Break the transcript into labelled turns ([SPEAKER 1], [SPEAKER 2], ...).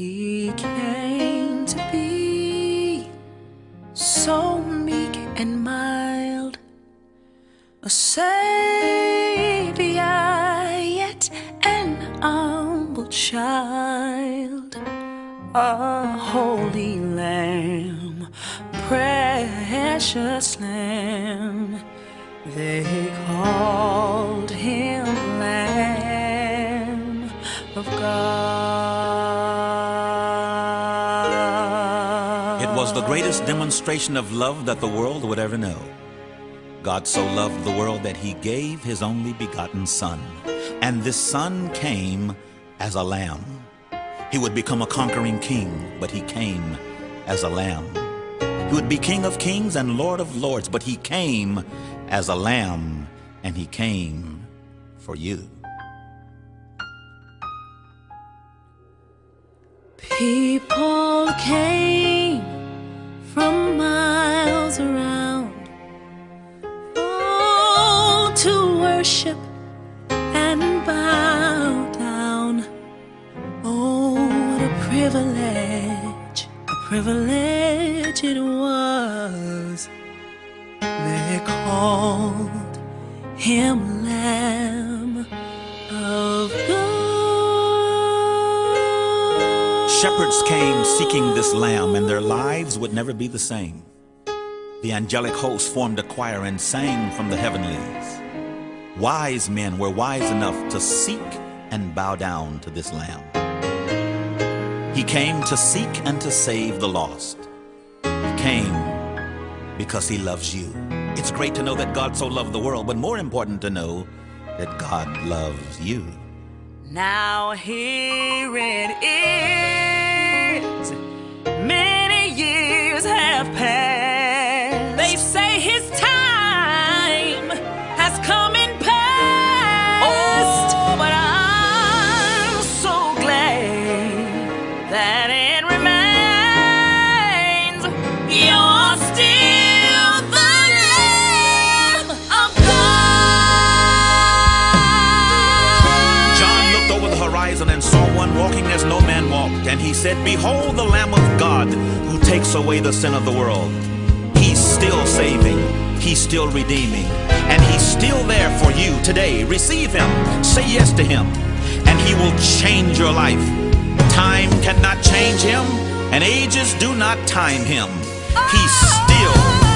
[SPEAKER 1] He came to be so meek and mild, a savior, yet an humble child, a holy lamb, precious lamb. They called him Lamb of God.
[SPEAKER 2] Was the greatest demonstration of love that the world would ever know. God so loved the world that he gave his only begotten Son. And this Son came as a lamb. He would become a conquering king, but he came as a lamb. He would be King of kings and Lord of lords, but he came as a lamb, and he came for you.
[SPEAKER 1] People came to worship and bow down. Oh, what a privilege, a privilege it was. They called him Lamb of God.
[SPEAKER 2] Shepherds came seeking this lamb, and their lives would never be the same. The angelic host formed a choir and sang from the heavenlies. Wise men were wise enough to seek and bow down to this lamb. He came to seek and to save the lost. He came because he loves you. It's great to know that God so loved the world, but more important to know that God loves you.
[SPEAKER 1] Now here it
[SPEAKER 2] one walking as no man walked, and he said, Behold the Lamb of God who takes away the sin of the world. He's still saving, he's still redeeming, and he's still there for you today. Receive him, say yes to him, and he will change your life. Time cannot change him, and ages do not time him. He's still